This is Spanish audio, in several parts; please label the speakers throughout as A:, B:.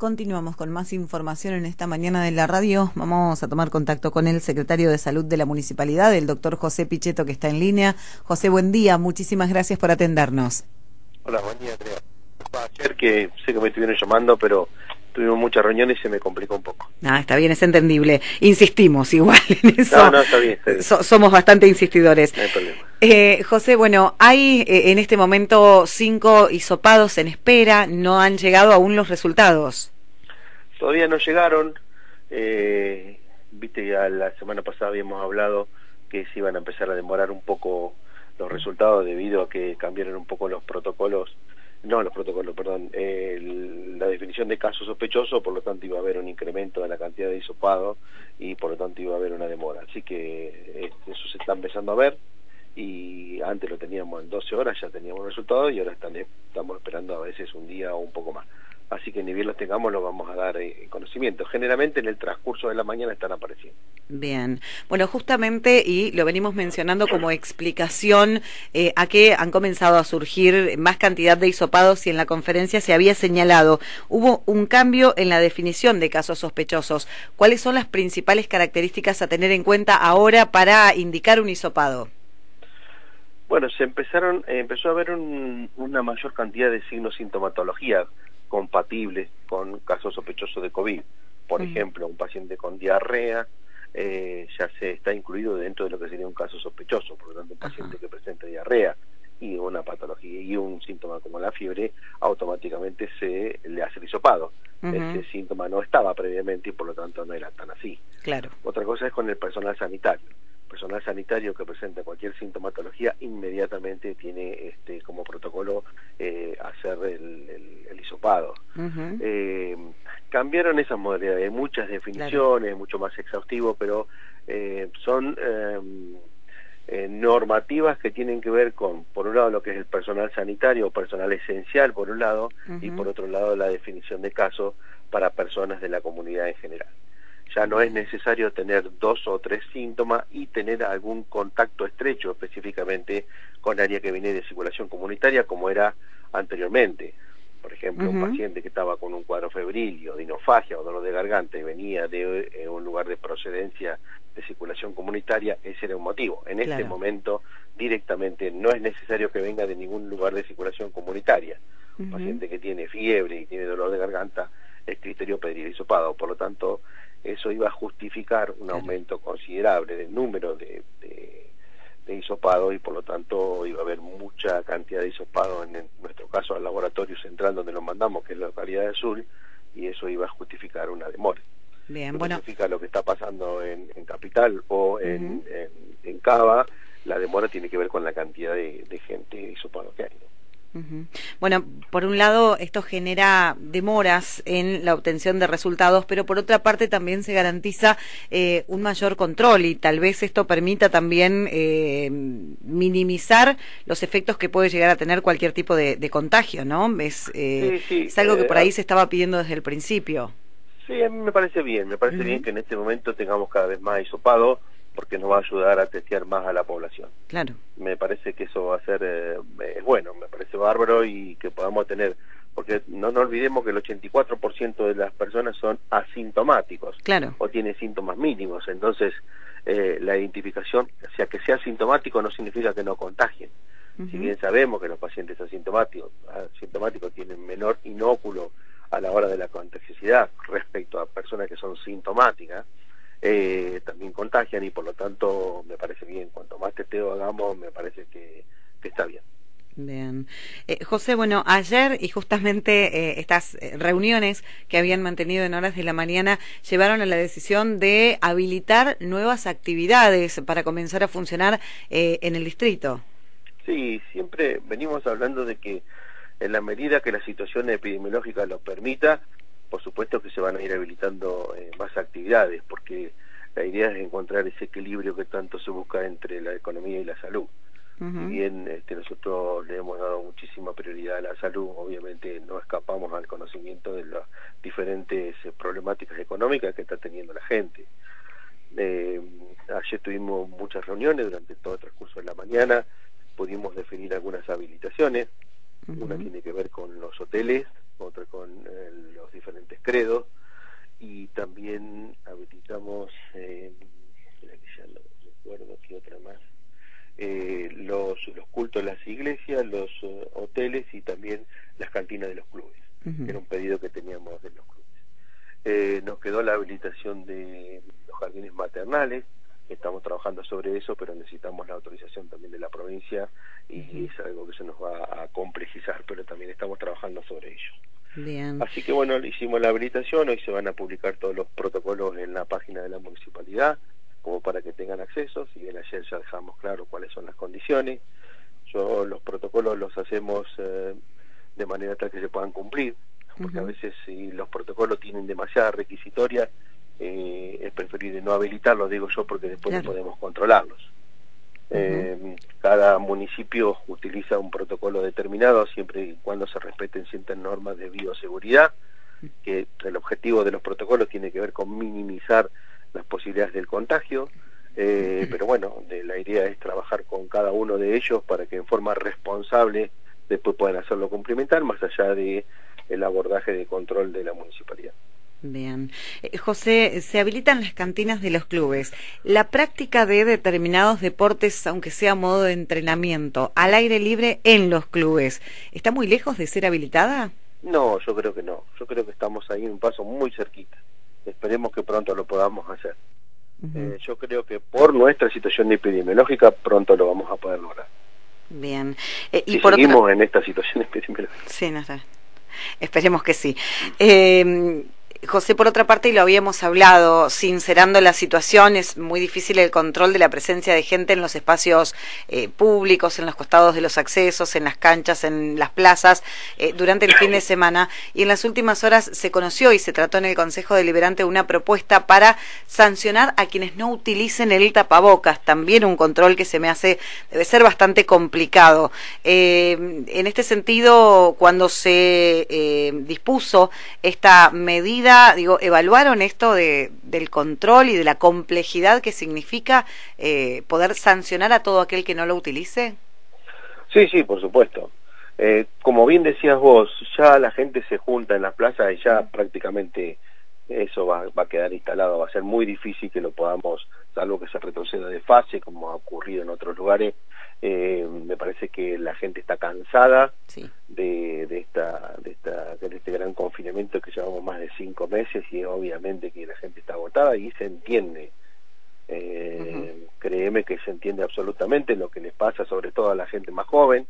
A: Continuamos con más información en esta mañana de la radio. Vamos a tomar contacto con el secretario de Salud de la Municipalidad, el doctor José Pichetto, que está en línea. José, buen día. Muchísimas gracias por atendernos.
B: Hola, buen día, Andrea. Ayer que sé que me estuvieron llamando, pero tuvimos muchas reuniones y se me complicó un poco.
A: Ah, está bien, es entendible. Insistimos igual en eso.
B: No, no, está bien. Está bien.
A: somos bastante insistidores.
B: No hay problema.
A: Eh, José, bueno, hay eh, en este momento cinco hisopados en espera. No han llegado aún los resultados.
B: Todavía no llegaron. Eh, Viste, ya la semana pasada habíamos hablado que se iban a empezar a demorar un poco los resultados debido a que cambiaron un poco los protocolos, no los protocolos, perdón, el, la definición de caso sospechoso, por lo tanto iba a haber un incremento de la cantidad de hisopados y por lo tanto iba a haber una demora. Así que eh, eso se está empezando a ver y antes lo teníamos en 12 horas, ya teníamos resultados y ahora están, estamos esperando a veces un día o un poco más así que ni bien los tengamos los vamos a dar eh, conocimiento. Generalmente en el transcurso de la mañana están apareciendo.
A: Bien, bueno, justamente, y lo venimos mencionando como explicación eh, a que han comenzado a surgir más cantidad de hisopados y en la conferencia se había señalado, hubo un cambio en la definición de casos sospechosos. ¿Cuáles son las principales características a tener en cuenta ahora para indicar un hisopado?
B: Bueno, se empezaron, eh, empezó a haber un, una mayor cantidad de signos sintomatología compatibles con casos sospechosos de COVID. Por ejemplo, un paciente con diarrea eh, ya se está incluido dentro de lo que sería un caso sospechoso, por lo tanto, un paciente que presenta diarrea y una patología y un síntoma como la fiebre, automáticamente se le hace el hisopado. Ese síntoma no estaba previamente y por lo tanto no era tan así.
A: Claro.
B: Otra cosa es con el personal sanitario personal sanitario que presenta cualquier sintomatología inmediatamente tiene este como protocolo eh, hacer el, el, hisopado. eh, cambiaron esas modalidades, hay muchas definiciones, mucho más exhaustivo, pero eh, son em, eh, normativas que tienen que ver con, por un lado, lo que es el personal sanitario personal esencial, por un lado, y por otro lado, la definición de caso para personas de la comunidad en general ya no es necesario tener dos o tres síntomas y tener algún contacto estrecho específicamente con área que viene de circulación comunitaria como era anteriormente. Por ejemplo, un paciente que estaba con un cuadro febril o dinofagia o dolor de garganta y venía de eh, un lugar de procedencia de circulación comunitaria, ese era un motivo. En este momento directamente no es necesario que venga de ningún lugar de circulación comunitaria. Un paciente que tiene fiebre y tiene dolor de garganta, el criterio pediría hisopado. Por lo tanto, eso iba a justificar un aumento considerable del número de, de, hisopados y por lo tanto iba a haber mucha cantidad de hisopados en, nuestro caso al laboratorio central donde lo mandamos, que es la localidad de Azul, y eso iba a justificar una demora.
A: Bien, bueno.
B: Significa lo que está pasando en, Capital o en, en, Cava, la demora tiene que ver con la cantidad de, de gente hisopado que hay.
A: Bueno, por un lado esto genera demoras en la obtención de resultados, pero por otra parte también se garantiza eh, un mayor control y tal vez esto permita también eh, minimizar los efectos que puede llegar a tener cualquier tipo de, contagio, ¿no? Es, eh, es algo que por ahí se estaba pidiendo desde el principio.
B: Sí, a mí me parece bien, me parece bien que en este momento tengamos cada vez más hisopado porque nos va a ayudar a testear más a la población.
A: Claro.
B: Me parece que eso va a ser eh, bueno, me parece bárbaro y que podamos tener, porque no nos olvidemos que el 84% de las personas son asintomáticos
A: claro.
B: o tienen síntomas mínimos, entonces eh, la identificación, o sea, que sea asintomático no significa que no contagien. Si bien sabemos que los pacientes asintomáticos, asintomáticos tienen menor inóculo a la hora de la contagiosidad respecto a personas que son sintomáticas, eh, también contagian y por lo tanto me parece bien. Cuanto más testeo hagamos, me parece que, está bien.
A: Bien. Eh, José, bueno, ayer y justamente eh, estas reuniones que habían mantenido en horas de la mañana llevaron a la decisión de habilitar nuevas actividades para comenzar a funcionar en el distrito.
B: Sí, siempre venimos hablando de que en la medida que la situación epidemiológica lo permita, por supuesto que se van a ir habilitando eh, más actividades, porque la idea es encontrar ese equilibrio que tanto se busca entre la economía y la salud. Si bien este, nosotros le hemos dado muchísima prioridad a la salud, obviamente no escapamos al conocimiento de las diferentes eh, problemáticas económicas que está teniendo la gente. Eh, ayer tuvimos muchas reuniones durante todo el transcurso de la mañana, pudimos definir algunas habilitaciones, una tiene que ver con los hoteles, otra con los diferentes credo y también habilitamos, eh, ya no recuerdo qué otra más, eh, los, los cultos de las iglesias, los eh, hoteles y también las cantinas de los clubes. Era un pedido que teníamos de los clubes. Eh, nos quedó la habilitación de los jardines maternales, estamos trabajando sobre eso, pero necesitamos la autorización también de la provincia y es algo que se nos va a complejizar, pero también estamos trabajando sobre ello. Bien. Así que bueno, hicimos la habilitación, hoy se van a publicar todos los protocolos en la página de la municipalidad, como para que tengan acceso, si bien ayer ya dejamos claro cuáles son las condiciones, yo los protocolos los hacemos eh, de manera tal que se puedan cumplir, porque a veces si los protocolos tienen demasiada requisitoria, eh, es preferible no habilitarlos, digo yo, porque después no podemos controlarlos. Eh, cada municipio utiliza un protocolo determinado siempre y cuando se respeten ciertas normas de bioseguridad, que el objetivo de los protocolos tiene que ver con minimizar las posibilidades del contagio, eh, pero bueno, de, la idea es trabajar con cada uno de ellos para que en forma responsable después puedan hacerlo cumplimentar, más allá de el abordaje de control de la municipalidad.
A: Bien. Eh, José, se habilitan las cantinas de los clubes. La práctica de determinados deportes, aunque sea modo de entrenamiento, al aire libre en los clubes, ¿está muy lejos de ser habilitada?
B: No, yo creo que no. Yo creo que estamos ahí un paso muy cerquita. Esperemos que pronto lo podamos hacer. Eh, yo creo que por nuestra situación epidemiológica pronto lo vamos a poder lograr.
A: Bien.
B: Eh, y por seguimos en esta situación epidemiológica.
A: Sí, no sé. Esperemos que sí. Eh, José, por otra parte, y lo habíamos hablado, sincerando la situación, es muy difícil el control de la presencia de gente en los espacios eh, públicos, en los costados de los accesos, en las canchas, en las plazas, eh, durante el fin de semana. Y en las últimas horas se conoció y se trató en el Consejo Deliberante una propuesta para sancionar a quienes no utilicen el tapabocas. También un control que se me hace, debe ser bastante complicado. Eh, en este sentido, cuando se dispuso esta medida, digo, evaluaron esto de, del control y de la complejidad que significa eh, poder sancionar a todo aquel que no lo utilice?
B: Sí, sí, por supuesto. Eh, como bien decías vos, ya la gente se junta en las plazas y ya prácticamente eso va, va, a quedar instalado, va a ser muy difícil que lo podamos, salvo que se retroceda de fase, como ha ocurrido en otros lugares, eh, me parece que la gente está cansada de, de, esta, de, esta, de este gran confinamiento que llevamos más de cinco meses y obviamente que la gente está agotada y se entiende. Eh, Créeme que se entiende absolutamente lo que les pasa, sobre todo a la gente más joven,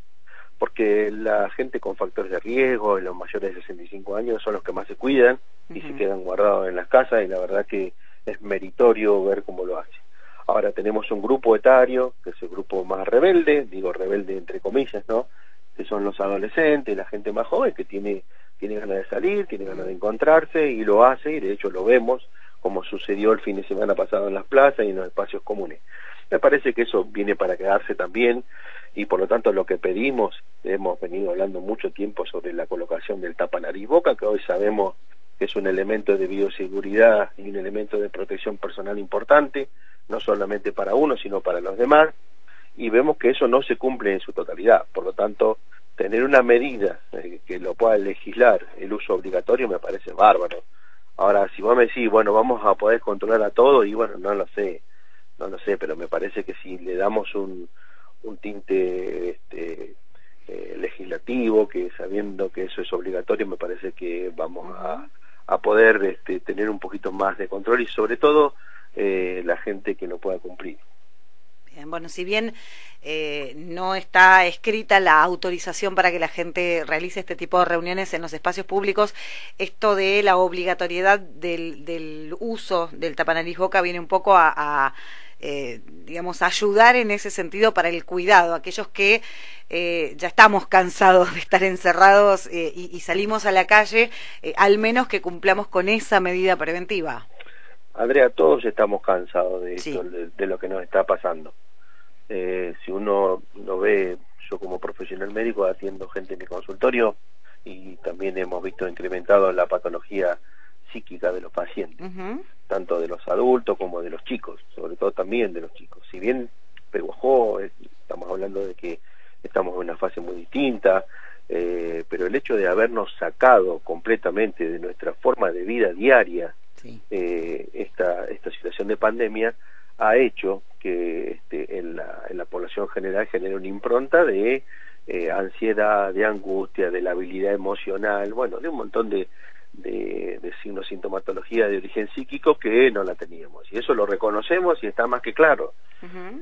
B: porque la gente con factores de riesgo y los mayores de 65 años son los que más se cuidan y se quedan guardados en las casas y la verdad que es meritorio ver cómo lo hacen. Ahora tenemos un grupo etario, que es el grupo más rebelde, digo rebelde entre comillas, ¿no? Que son los adolescentes, la gente más joven que tiene, tiene ganas de salir, tiene ganas de encontrarse y lo hace, y de hecho lo vemos, como sucedió el fin de semana pasado en las plazas y en los espacios comunes. Me parece que eso viene para quedarse también y por lo tanto lo que pedimos, hemos venido hablando mucho tiempo sobre la colocación del tapa nariz boca, que hoy sabemos que es un elemento de bioseguridad y un elemento de protección personal importante, no solamente para uno, sino para los demás, y vemos que eso no se cumple en su totalidad. Por lo tanto, tener una medida eh, que lo pueda legislar el uso obligatorio me parece bárbaro. Ahora, si vos me decís, bueno, vamos a poder controlar a todo, y bueno, no lo sé, no lo sé, pero me parece que si le damos un, un tinte este, eh, legislativo, que sabiendo que eso es obligatorio, me parece que vamos a, a poder este, tener un poquito más de control y sobre todo eh, la gente que no pueda cumplir.
A: Bien, bueno, si bien eh, no está escrita la autorización para que la gente realice este tipo de reuniones en los espacios públicos, esto de la obligatoriedad del, uso del tapanariz boca viene un poco a, eh, digamos, ayudar en ese sentido para el cuidado, aquellos que eh, ya estamos cansados de estar encerrados eh, y, salimos a la calle, al menos que cumplamos con esa medida preventiva.
B: Andrea, todos estamos cansados de esto, de, lo que nos está pasando. Eh, si uno lo ve, yo como profesional médico atiendo gente en mi consultorio y también hemos visto incrementado la patología psíquica de los pacientes, tanto de los adultos como de los chicos, sobre todo también de los chicos. Si bien Peguajó, estamos hablando de que estamos en una fase muy distinta, eh, pero el hecho de habernos sacado completamente de nuestra forma de vida diaria eh, esta, esta situación de pandemia ha hecho que este, en, la, en la población general genere una impronta de eh, ansiedad, de angustia, de la habilidad emocional, bueno, de un montón de, de, de signos, sintomatología de origen psíquico que no la teníamos. Y eso lo reconocemos y está más que claro.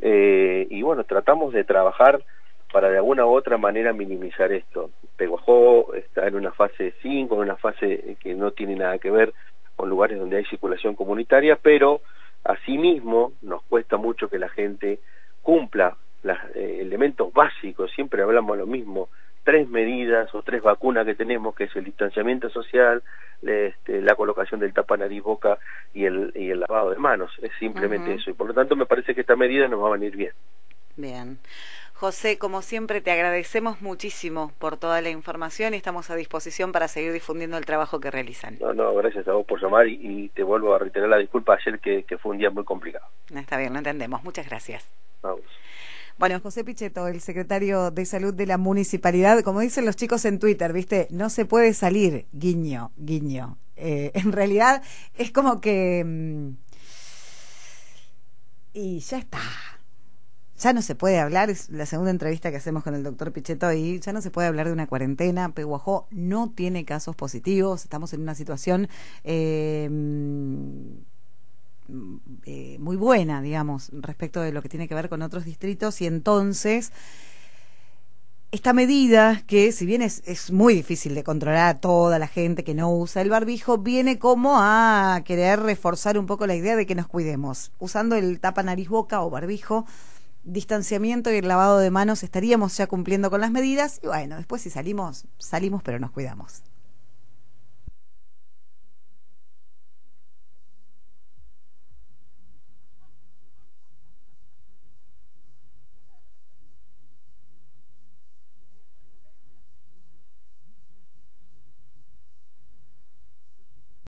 B: eh, y bueno, tratamos de trabajar para de alguna u otra manera minimizar esto. Peguajó está en una fase 5, en una fase que no tiene nada que ver con lugares donde hay circulación comunitaria, pero asimismo nos cuesta mucho que la gente cumpla los eh, elementos básicos, siempre hablamos lo mismo, tres medidas o tres vacunas que tenemos, que es el distanciamiento social, este, la colocación del tapa nariz boca y el, y el lavado de manos, es simplemente eso, y por lo tanto me parece que esta medida nos va a venir bien.
A: Bien. José, como siempre, te agradecemos muchísimo por toda la información y estamos a disposición para seguir difundiendo el trabajo que realizan.
B: No, no, gracias a vos por llamar y, te vuelvo a reiterar la disculpa ayer que, que, fue un día muy complicado.
A: Está bien, lo entendemos. Muchas gracias.
B: Vamos.
A: Bueno, José Pichetto, el secretario de Salud de la Municipalidad, como dicen los chicos en Twitter, ¿viste? No se puede salir, guiño, guiño. Eh, en realidad es como que... Mmm, y ya está ya no se puede hablar, es la segunda entrevista que hacemos con el doctor Pichetto y ya no se puede hablar de una cuarentena. Peguajó no tiene casos positivos, estamos en una situación eh, eh, muy buena, digamos, respecto de lo que tiene que ver con otros distritos y entonces esta medida, que si bien es, es, muy difícil de controlar a toda la gente que no usa el barbijo, viene como a querer reforzar un poco la idea de que nos cuidemos. Usando el tapa nariz boca o barbijo, distanciamiento y el lavado de manos estaríamos ya cumpliendo con las medidas y bueno, después si salimos, salimos pero nos cuidamos.